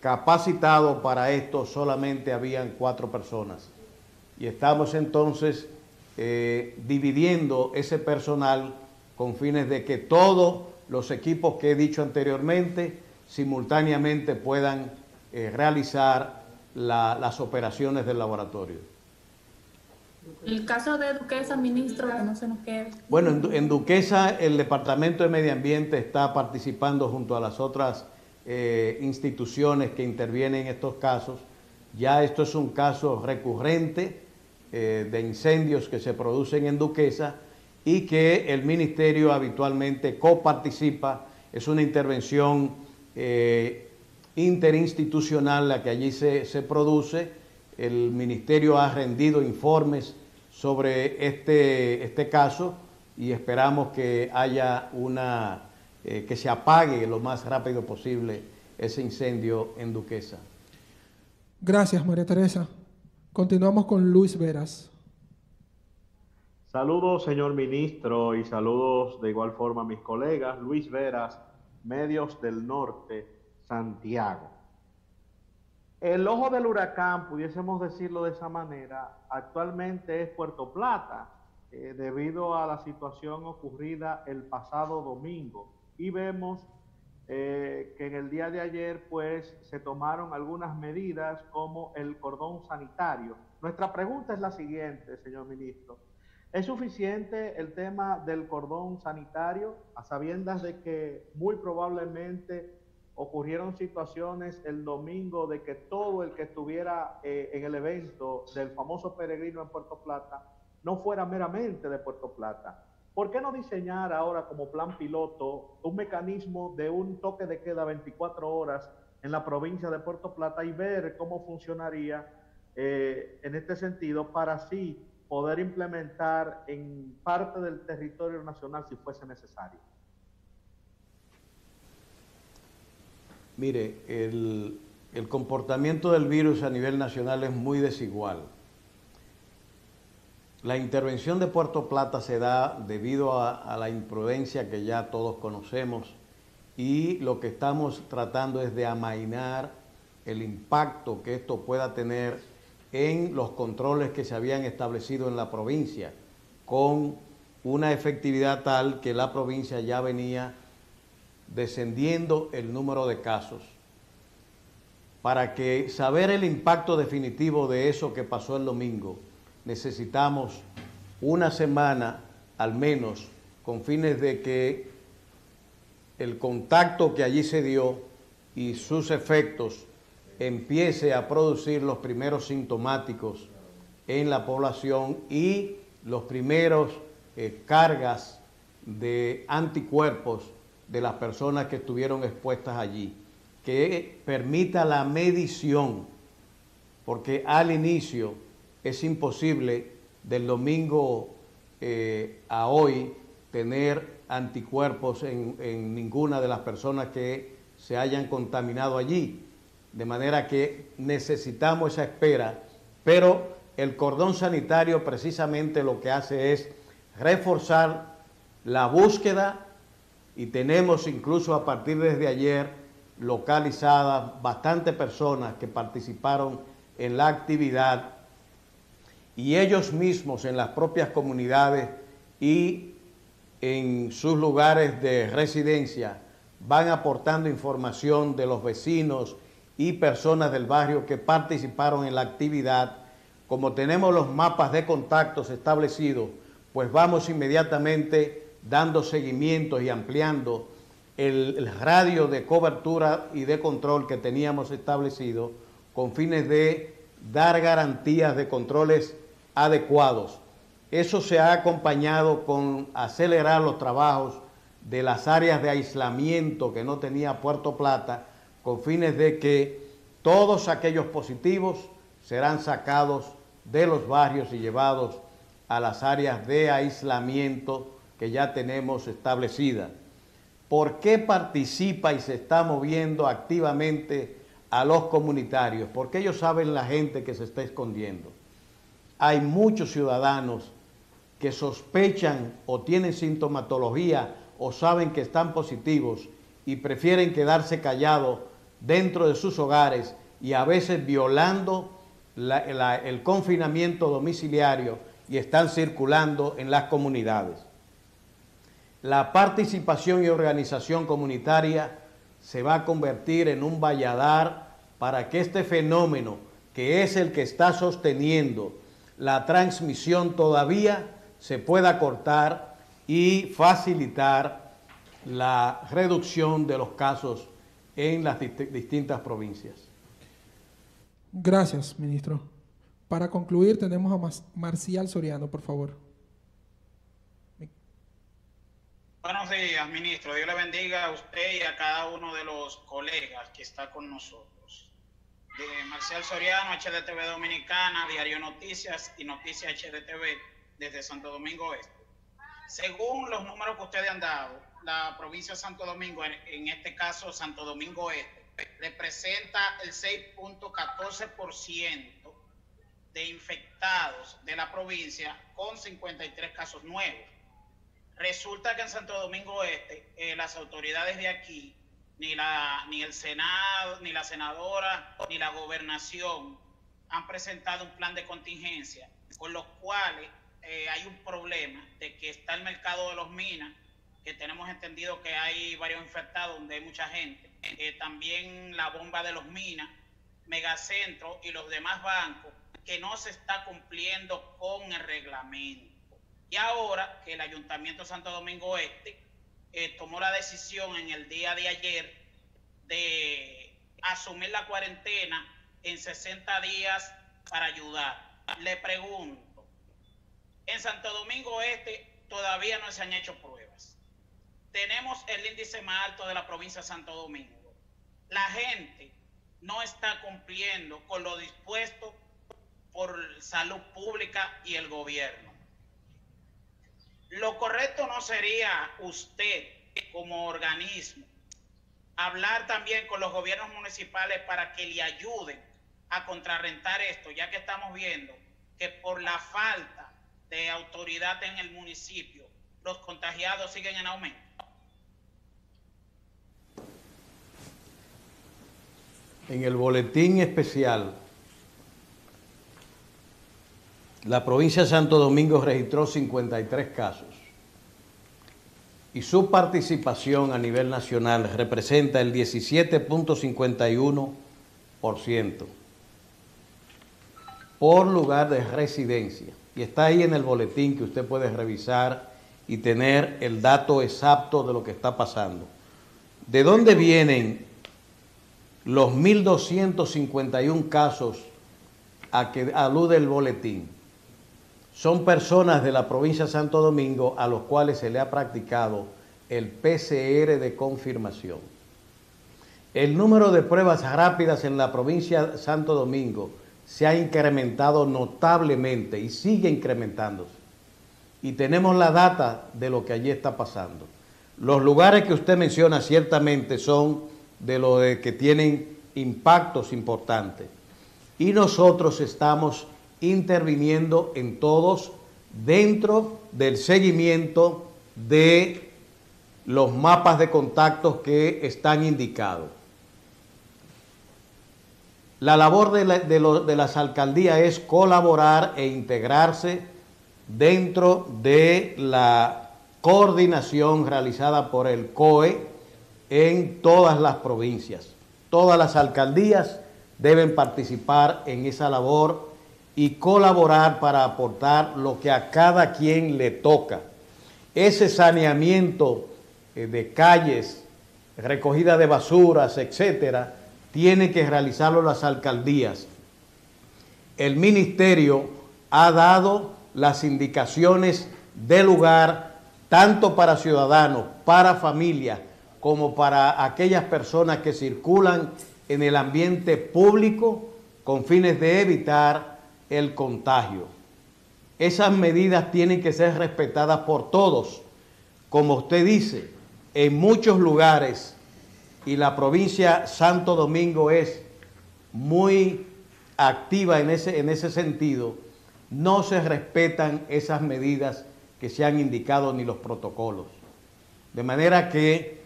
capacitado para esto solamente habían cuatro personas. Y estamos entonces eh, dividiendo ese personal con fines de que todos los equipos que he dicho anteriormente simultáneamente puedan eh, realizar las operaciones del laboratorio. El caso de Duquesa, ministro, que no se nos quede. Bueno, en Duquesa el Departamento de Medio Ambiente está participando junto a las otras eh, instituciones que intervienen en estos casos. Ya esto es un caso recurrente eh, de incendios que se producen en Duquesa y que el ministerio habitualmente coparticipa. Es una intervención eh, interinstitucional la que allí se, se, produce. El ministerio ha rendido informes sobre este, este caso y esperamos que haya una eh, que se apague lo más rápido posible ese incendio en Duquesa. Gracias, María Teresa. Continuamos con Luis Veras. Saludos, señor ministro, y saludos de igual forma a mis colegas. Luis Veras, Medios del Norte, Santiago. El ojo del huracán, pudiésemos decirlo de esa manera, actualmente es Puerto Plata, eh, debido a la situación ocurrida el pasado domingo y vemos eh, que en el día de ayer pues se tomaron algunas medidas como el cordón sanitario. Nuestra pregunta es la siguiente, señor ministro. ¿Es suficiente el tema del cordón sanitario a sabiendas de que muy probablemente ocurrieron situaciones el domingo de que todo el que estuviera eh, en el evento del famoso peregrino en Puerto Plata no fuera meramente de Puerto Plata, ¿Por qué no diseñar ahora como plan piloto un mecanismo de un toque de queda 24 horas en la provincia de Puerto Plata y ver cómo funcionaría eh, en este sentido para así poder implementar en parte del territorio nacional si fuese necesario? Mire, el, comportamiento del virus a nivel nacional es muy desigual. La intervención de Puerto Plata se da debido a, la imprudencia que ya todos conocemos y lo que estamos tratando es de amainar el impacto que esto pueda tener en los controles que se habían establecido en la provincia, con una efectividad tal que la provincia ya venía descendiendo el número de casos. Para que saber el impacto definitivo de eso que pasó el domingo, necesitamos una semana al menos con fines de que el contacto que allí se dio y sus efectos empiece a producir los primeros sintomáticos en la población y los primeros eh, cargas de anticuerpos de las personas que estuvieron expuestas allí, que permita la medición, porque al inicio es imposible del domingo eh, a hoy tener anticuerpos en, en, ninguna de las personas que se hayan contaminado allí. De manera que necesitamos esa espera, pero el cordón sanitario precisamente lo que hace es reforzar la búsqueda y tenemos incluso a partir desde ayer localizadas bastantes personas que participaron en la actividad y ellos mismos en las propias comunidades y en sus lugares de residencia van aportando información de los vecinos y personas del barrio que participaron en la actividad. Como tenemos los mapas de contactos establecidos, pues vamos inmediatamente dando seguimiento y ampliando el, el radio de cobertura y de control que teníamos establecido con fines de dar garantías de controles adecuados. Eso se ha acompañado con acelerar los trabajos de las áreas de aislamiento que no tenía Puerto Plata, con fines de que todos aquellos positivos serán sacados de los barrios y llevados a las áreas de aislamiento que ya tenemos establecidas. ¿Por qué participa y se está moviendo activamente a los comunitarios? Porque ellos saben la gente que se está escondiendo hay muchos ciudadanos que sospechan o tienen sintomatología o saben que están positivos y prefieren quedarse callados dentro de sus hogares y a veces violando el confinamiento domiciliario y están circulando en las comunidades. La participación y organización comunitaria se va a convertir en un valladar para que este fenómeno, que es el que está sosteniendo la transmisión todavía se pueda cortar y facilitar la reducción de los casos en las distintas provincias. Gracias, ministro. Para concluir, tenemos a Marcial Soriano, por favor. Buenos días, ministro. Dios le bendiga a usted y a cada uno de los colegas que está con nosotros de Marcial Soriano, HDTV Dominicana, Diario Noticias y Noticias HDTV desde Santo Domingo Este. Según los números que ustedes han dado, la provincia de Santo Domingo, en, este caso Santo Domingo Este, representa el 6.14% de infectados de la provincia con 53 casos nuevos. Resulta que en Santo Domingo Este, eh, las autoridades de aquí ni, la, ni el Senado, ni la senadora, ni la gobernación han presentado un plan de contingencia, con los cuales eh, hay un problema de que está el mercado de los minas, que tenemos entendido que hay varios infectados donde hay mucha gente, eh, también la bomba de los minas, Megacentro y los demás bancos, que no se está cumpliendo con el reglamento. Y ahora que el Ayuntamiento Santo Domingo Este eh, tomó la decisión en el día de ayer de asumir la cuarentena en 60 días para ayudar. Le pregunto, en Santo Domingo Este todavía no se han hecho pruebas. Tenemos el índice más alto de la provincia de Santo Domingo. La gente no está cumpliendo con lo dispuesto por salud pública y el gobierno. Lo correcto no sería usted como organismo hablar también con los gobiernos municipales para que le ayuden a contrarrentar esto, ya que estamos viendo que por la falta de autoridad en el municipio, los contagiados siguen en aumento. En el boletín especial, la provincia de Santo Domingo registró 53 casos y su participación a nivel nacional representa el 17.51% por lugar de residencia. Y está ahí en el boletín que usted puede revisar y tener el dato exacto de lo que está pasando. ¿De dónde vienen los 1.251 casos a que alude el boletín? Son personas de la provincia de Santo Domingo a los cuales se le ha practicado el PCR de confirmación. El número de pruebas rápidas en la provincia de Santo Domingo se ha incrementado notablemente y sigue incrementándose. Y tenemos la data de lo que allí está pasando. Los lugares que usted menciona ciertamente son de los que tienen impactos importantes. Y nosotros estamos interviniendo en todos dentro del seguimiento de los mapas de contactos que están indicados. La labor de, de, las alcaldías es colaborar e integrarse dentro de la coordinación realizada por el COE en todas las provincias. Todas las alcaldías deben participar en esa labor y colaborar para aportar lo que a cada quien le toca. Ese saneamiento eh, de calles, recogida de basuras, etcétera, tiene que realizarlo las alcaldías. El ministerio ha dado las indicaciones de lugar tanto para ciudadanos, para familias, como para aquellas personas que circulan en el ambiente público con fines de evitar el contagio. Esas medidas tienen que ser respetadas por todos. Como usted dice, en muchos lugares, y la provincia Santo Domingo es muy activa en ese, en ese sentido, no se respetan esas medidas que se han indicado ni los protocolos. De manera que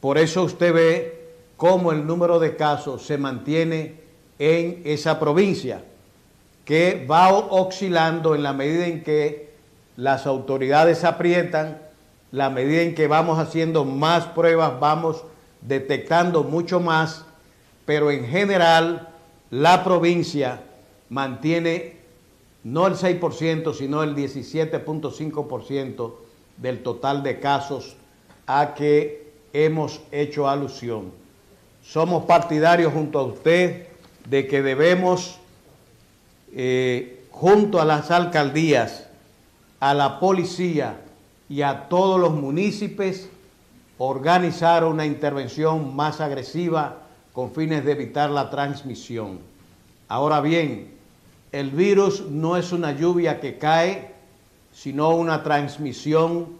por eso usted ve cómo el número de casos se mantiene en esa provincia, que va oscilando en la medida en que las autoridades aprietan, la medida en que vamos haciendo más pruebas, vamos detectando mucho más, pero en general la provincia mantiene no el 6%, sino el 17.5% del total de casos a que hemos hecho alusión. Somos partidarios junto a usted de que debemos, eh, junto a las alcaldías, a la policía y a todos los municipios, organizar una intervención más agresiva con fines de evitar la transmisión. Ahora bien, el virus no es una lluvia que cae, sino una transmisión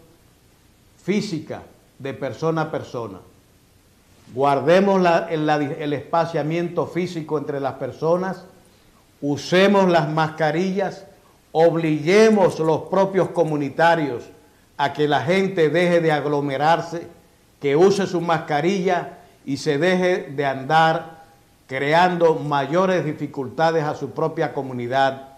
física de persona a persona. Guardemos el, espaciamiento físico entre las personas, usemos las mascarillas, obliguemos los propios comunitarios a que la gente deje de aglomerarse, que use su mascarilla y se deje de andar creando mayores dificultades a su propia comunidad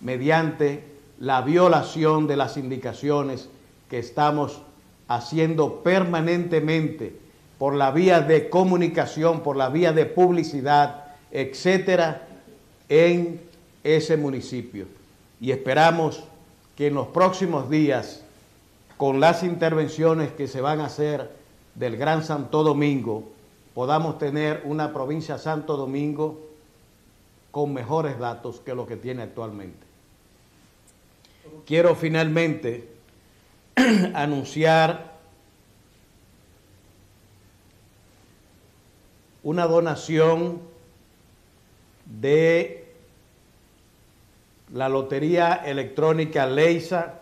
mediante la violación de las indicaciones que estamos haciendo permanentemente por la vía de comunicación, por la vía de publicidad, etcétera, en ese municipio. Y esperamos que en los próximos días, con las intervenciones que se van a hacer del Gran Santo Domingo, podamos tener una provincia Santo Domingo con mejores datos que lo que tiene actualmente. Quiero finalmente anunciar una donación de la Lotería Electrónica Leisa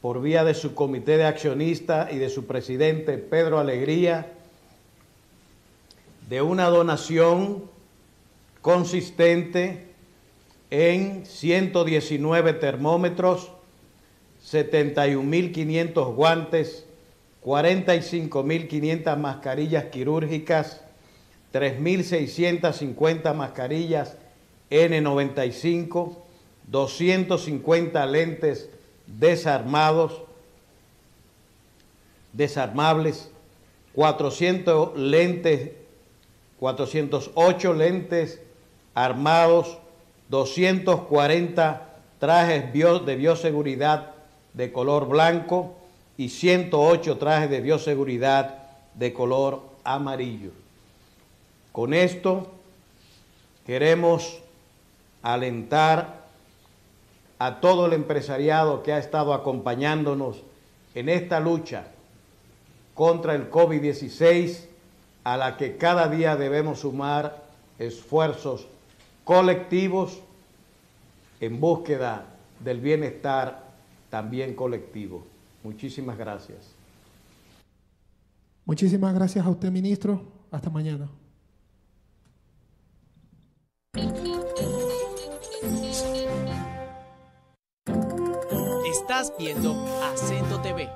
por vía de su comité de accionistas y de su presidente Pedro Alegría de una donación consistente en 119 termómetros, 71.500 guantes, 45.500 mascarillas quirúrgicas, 3.650 mascarillas N95, 250 lentes desarmados, desarmables, 400 lentes, 408 lentes armados, 240 trajes de bioseguridad de color blanco y 108 trajes de bioseguridad de color amarillo. Con esto queremos alentar a todo el empresariado que ha estado acompañándonos en esta lucha contra el COVID-16, a la que cada día debemos sumar esfuerzos colectivos en búsqueda del bienestar también colectivo. Muchísimas gracias. Muchísimas gracias a usted, ministro. Hasta mañana. Estás viendo Acento TV.